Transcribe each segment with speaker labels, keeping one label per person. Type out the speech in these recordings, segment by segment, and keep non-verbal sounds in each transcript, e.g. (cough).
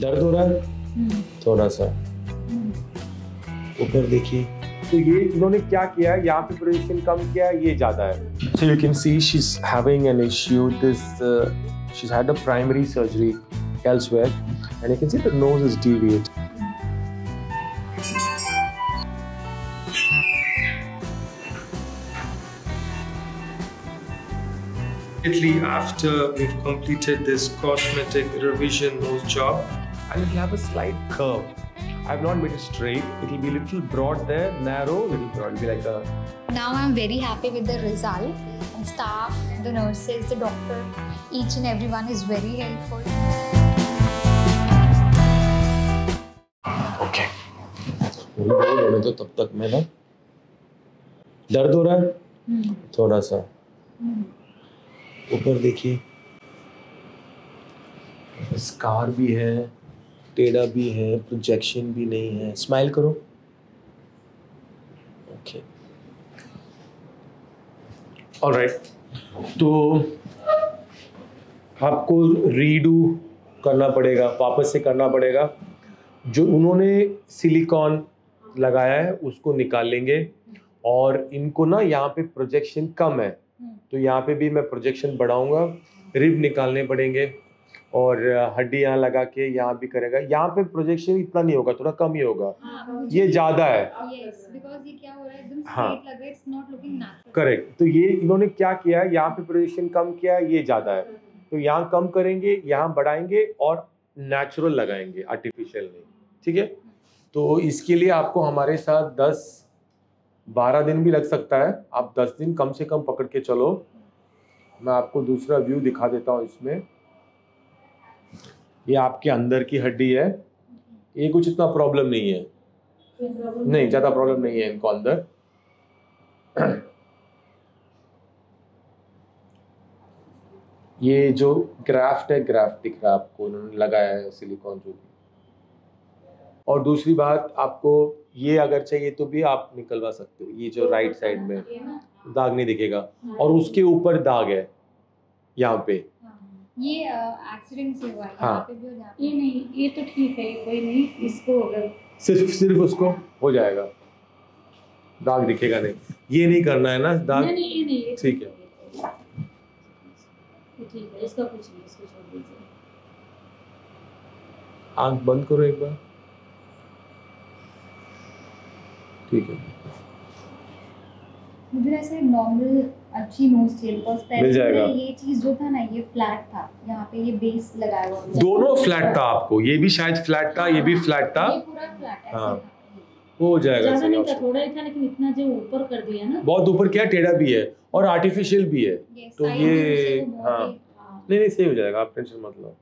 Speaker 1: दर्द हो रहा है?
Speaker 2: हम्म।
Speaker 1: थोड़ा सा।
Speaker 2: हम्म।
Speaker 1: ऊपर देखिए। तो ये इन्होंने क्या किया है? यहाँ पे प्रोजेक्शन कम किया है ये ज़्यादा है। So you can see she is having an issue this she had a primary surgery elsewhere and you can see the nose is deviate Immediately after we've completed this cosmetic revision nose job, and it'll have a slight curve. I've not made it straight. It'll be a little broad there, narrow, little broad. It'll be like a
Speaker 2: Now I'm very happy with the result. And staff, the nurses, the doctor, each and everyone is very helpful.
Speaker 1: होने दो तब तक मैं ना दर्द हो रहा है
Speaker 2: हम्म,
Speaker 1: थोड़ा सा
Speaker 2: हम्म।
Speaker 1: ऊपर देखिए स्कार भी है टेढ़ा भी है प्रोजेक्शन भी नहीं है। स्माइल करो। ओके ऑलराइट तो आपको रीडू करना पड़ेगा वापस से करना पड़ेगा। जो उन्होंने सिलिकॉन लगाया है उसको निकाल लेंगे। और इनको ना यहाँ पे प्रोजेक्शन कम है। तो यहाँ पे भी मैं प्रोजेक्शन बढ़ाऊँगा। रिब निकालने पड़ेंगे। और हड्डी यहाँ लगा के यहाँ भी करेगा। यहाँ पे प्रोजेक्शन इतना नहीं होगा थोड़ा कम ही होगा। हाँ, ये ज़्यादा है।
Speaker 2: क्या हो.
Speaker 1: करेक्ट तो ये इन्होंने क्या किया है यहाँ पे प्रोजेक्शन कम किया है ये ज़्यादा है। तो यहाँ कम करेंगे यहाँ बढ़ाएँगे और नेचुरल लगाएँगे आर्टिफिशियल नहीं। ठीक है? तो इसके लिए आपको हमारे साथ दस बारह दिन भी लग सकता है। आप 10 दिन कम से कम पकड़ के चलो। मैं आपको दूसरा व्यू दिखा देता हूँ इसमें। ये आपके अंदर की हड्डी है। ये कुछ इतना प्रॉब्लम नहीं है। नहीं, ज़्यादा प्रॉब्लम नहीं है इनको अंदर। ये जो ग्राफ्ट है ग्राफ्ट दिख रहा है आपको, उन्होंने लगाया है सिलिकॉन जो भी। और दूसरी बात, आपको ये अगर चाहिए तो भी आप निकलवा सकते हो। ये जो राइट साइड में दाग नहीं दिखेगा। और उसके ऊपर दाग है, यहाँ पे।
Speaker 2: ये एक्सीडेंट से हुआ है।
Speaker 1: हाँ।
Speaker 3: ये नहीं ये तो ठीक है कोई नहीं इसको अगर
Speaker 1: सिर्फ़ सिर्फ़ उसको हो जाएगा। दाग दिखेगा नहीं। ये नहीं करना है ना दाग?
Speaker 3: नहीं नहीं ये नहीं
Speaker 1: ठीक है।
Speaker 3: ठीक है इसका कुछ नहीं इसको छोड़ दीजिए।
Speaker 1: आँख बंद करो एक बार। ठीक है।
Speaker 2: मुझे ऐसे नॉर्मल अच्छी नोज़ थी बिकॉज़
Speaker 1: मिल जाएगा।
Speaker 2: ये चीज़ जो था ना ये फ्लैट था। यहाँ पे ये बेस लगाया हुआ
Speaker 1: दोनों फ्लैट था आपको। ये भी शायद फ्लैट था ये भी फ्लैट था।
Speaker 2: ये पूरा फ्लैट
Speaker 1: हाँ। हो जाएगा
Speaker 3: ज़्यादा नहीं था थोड़ा ही था लेकिन इतना जो ऊपर कर दिया ना।
Speaker 1: बहुत ऊपर क्या टेढ़ा भी है और आर्टिफिशियल भी है। तो ये- हाँ।
Speaker 2: हाँ।
Speaker 1: नहीं नहीं सही हो जाएगा आप टेंशन मत लो।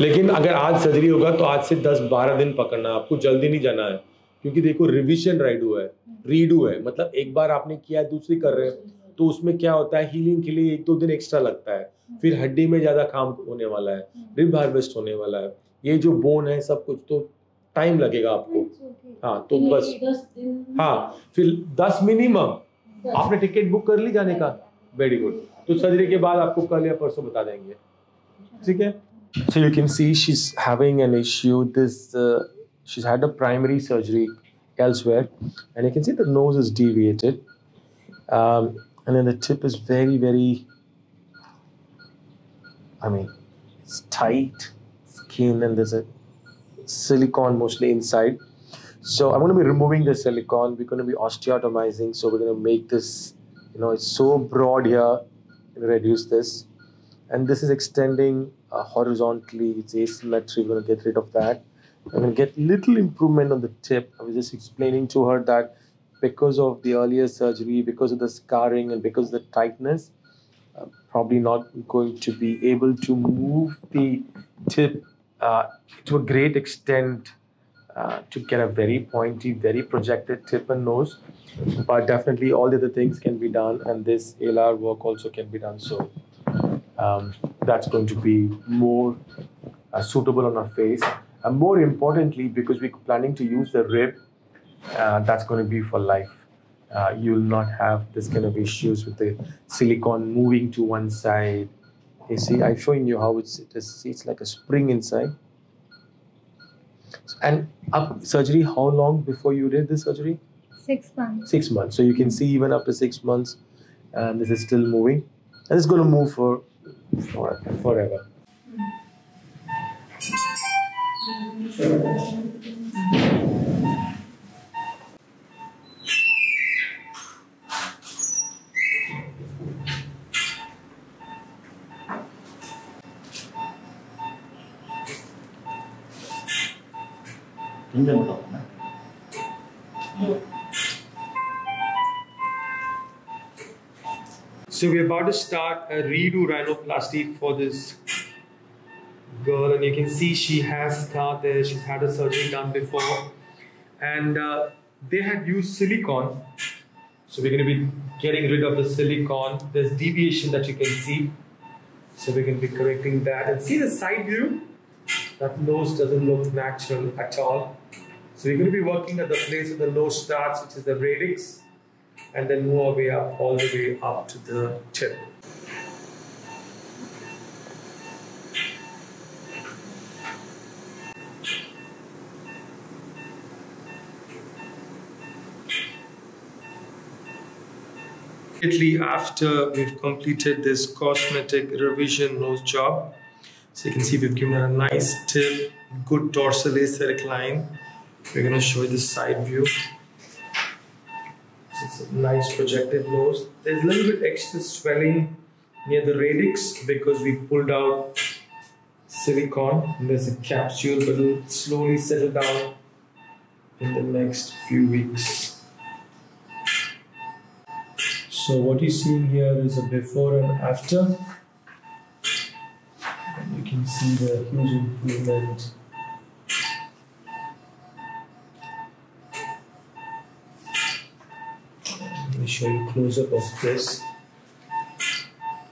Speaker 1: लेकिन अगर आज सर्जरी होगा तो आज से 10-12 दिन पकड़ना है। आपको जल्दी नहीं जाना है। क्योंकि देखो रिविजन राइडू है रीडू है। मतलब एक बार आपने किया दूसरी कर रहे हैं तो उसमें क्या होता है हीलिंग के लिए एक दो दिन एक्स्ट्रा लगता है। फिर हड्डी में ज़्यादा काम होने वाला है रिब हार्वेस्ट होने वाला है। ये जो बोन है सब कुछ तो टाइम लगेगा आपको। हाँ तो बस। हाँ फिर दस मिनिमम आपने टिकट बुक कर ली जाने का? वेरी गुड तो सर्जरी के बाद आपको कल या परसों बता देंगे। ठीक है? So you can see she's having an issue. This uh, she's had a primary surgery elsewhere and you can see the nose is deviated um, and then the tip is very very i mean it's tight skin and there's a silicone mostly inside so I'm going to be removing the silicone. We're going to be osteotomizing. So we're going to make this, you know, it's so broad here. Reduce this, and this is extending uh, horizontally. It's asymmetry. We're going to get rid of that. Going to get little improvement on the tip. I was just explaining to her that because of the earlier surgery, because of the scarring, and because of the tightness, I'm probably not going to be able to move the tip uh, to a great extent uh, to get a very pointy, very projected tip and nose. But definitely, all the other things can be done, and this ALR work also can be done. So um, that's going to be more uh, suitable on our face. And more importantly, because we're planning to use the rib, uh, that's going to be for life. Uh, you'll not have this kind of issues with the silicone moving to one side. You see, I'm showing you how it's, it is, it's like a spring inside. And up surgery, how long before you did the surgery?
Speaker 2: Six months.
Speaker 1: Six months. So you can see even after six months, um, this is still moving, and it's going to move for, for forever.
Speaker 4: 굉장히 무섭구나.
Speaker 1: So we're about to start a redo rhinoplasty for this girl, and you can see she has scar there. She's had a surgery done before, and uh, they had used silicone. So we're going to be getting rid of the silicone. There's deviation that you can see. So we're going to be correcting that. And see the side view? That nose doesn't look natural at all. So we're going to be working at the place where the nose starts, which is the radix and then move our way up all the way up to the tip. Immediately after we've completed this cosmetic revision nose job, so you can see we've given a nice tip, good dorsal aesthetic line. We're going to show you the side view. It's a nice projected nose. There's a little bit extra swelling near the radix because we pulled out silicone. And there's a capsule, but it'll slowly settle down in the next few weeks. So what you're seeing here is a before and after. And you can see the huge improvement. Let me show you close up of this.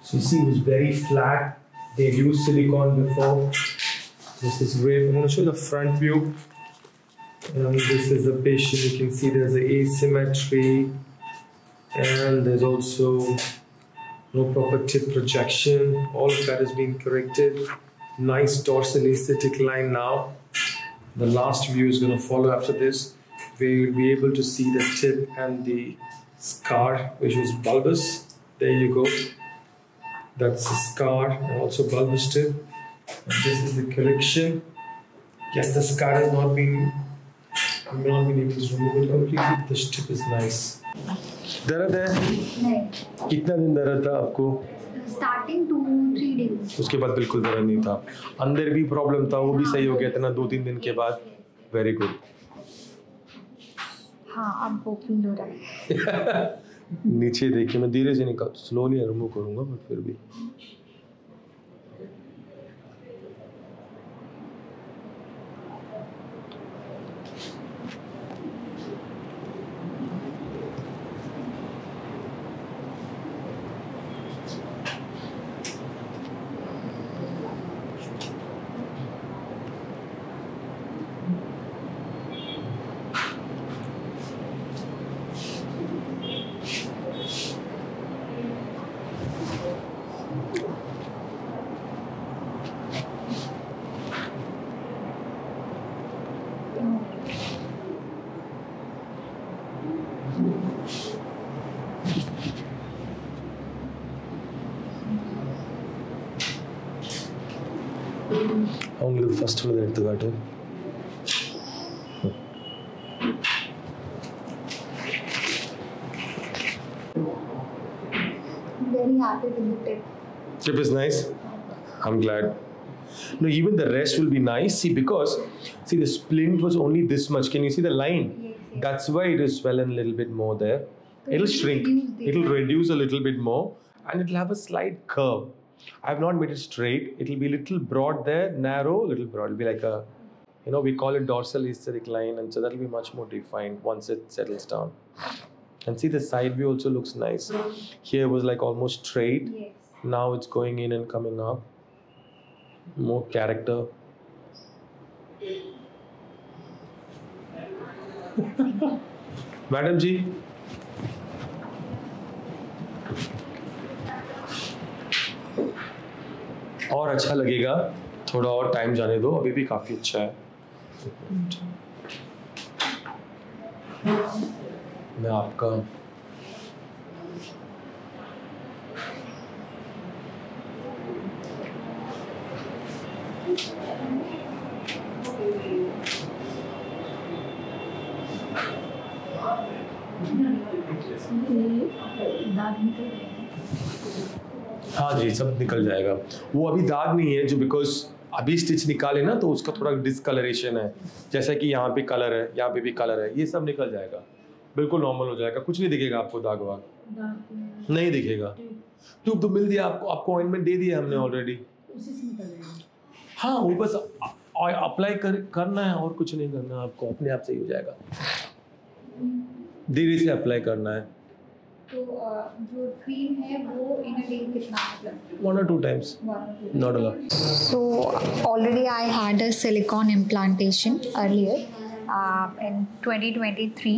Speaker 1: So you see it was very flat. They've used silicone before. This is great. I'm going to show the front view. And this is the patient. You can see there's an asymmetry and there's also no proper tip projection. All of that has been corrected. Nice dorsal aesthetic line now. The last view is going to follow after this. We will be able to see the tip and the scar, which was bulbous. There you go. That's a scar and also bulbous tip. And this is the correction. Yes, the scar has not been not been able to remove it completely. This tip is nice. दर्द है?
Speaker 2: नहीं।
Speaker 1: कितना दिन दर्द था आपको?
Speaker 2: Starting to three days
Speaker 1: उसके बाद बिल्कुल दर्द नहीं था। अंदर भी प्रॉब्लम था वो भी सही हो गया था ना दो तीन दिन के बाद। वेरी गुड
Speaker 2: हाँ अब वो फील हो रहा है। (laughs)
Speaker 1: नीचे देखिए मैं धीरे से निकाल स्लोली रिमूव करूँगा बट फिर भी। அவங்களுக்கு ஃபர்ஸ்ட் உள்ளதை எடுத்துக்காட்டு
Speaker 2: very happy with the tip
Speaker 1: Tip is nice. I'm glad. No, even the rest will be nice. See, because see the splint was only this much. Can you see the line?
Speaker 2: Yes, yes.
Speaker 1: That's why it is swollen a little bit more there.
Speaker 2: So
Speaker 1: It'll
Speaker 2: it will
Speaker 1: shrink.
Speaker 2: reduce the
Speaker 1: It'll
Speaker 2: line.
Speaker 1: reduce a little bit more, and it'll have a slight curve. I've not made it straight. It'll be little broad there, narrow, little broad. It'll be like a, you know, we call it dorsal aesthetic line. And so that'll be much more defined once it settles down. And see the side view also looks nice. Here was like almost straight.
Speaker 2: Yes.
Speaker 1: Now it's going in and coming up. More character. (laughs) Madam G. और अच्छा लगेगा। थोड़ा और time जाने दो, अभी भी काफ़ी अच्छा है। मैं आपका
Speaker 3: दाग हैं
Speaker 1: जी सब निकल जाएगा। वो अभी दाग नहीं है जो बिकॉज़ अभी स्टिच निकाले ना तो उसका थोड़ा डिसकलरेशन है। जैसा कि यहाँ पे कलर है यहाँ पे भी कलर है ये सब निकल जाएगा। बिल्कुल नॉर्मल हो जाएगा। कुछ नहीं दिखेगा आपको दाग वाग। नहीं दिखेगा। ट्यूब तो मिल दिया आपको आपको ऑइंटमेंट दे दिया हमने ऑलरेडी
Speaker 3: हैं
Speaker 1: हाँ वो बस अप्लाई कर करना है और कुछ नहीं करना आपको अपने आप से ही हो जाएगा। धीरे से अप्लाई करना है।
Speaker 2: तो अ, जो क्रीम है वो इन अ डे कितना मतलब
Speaker 1: वन और two times not allowed
Speaker 2: So already I had a silicone implantation earlier uh, in 2023.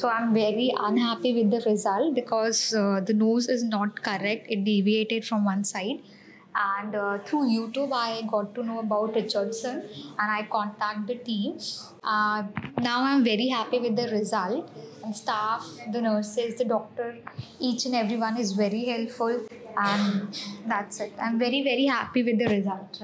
Speaker 2: So I'm very unhappy with the result because uh, the nose is not correct. It deviated from one side. And uh, through YouTube, I got to know about Richardson and I contacted the team. Uh, now I'm very happy with the result. Staff, the nurses, the doctor, each and everyone is very helpful. And that's it. I'm very, very happy with the result.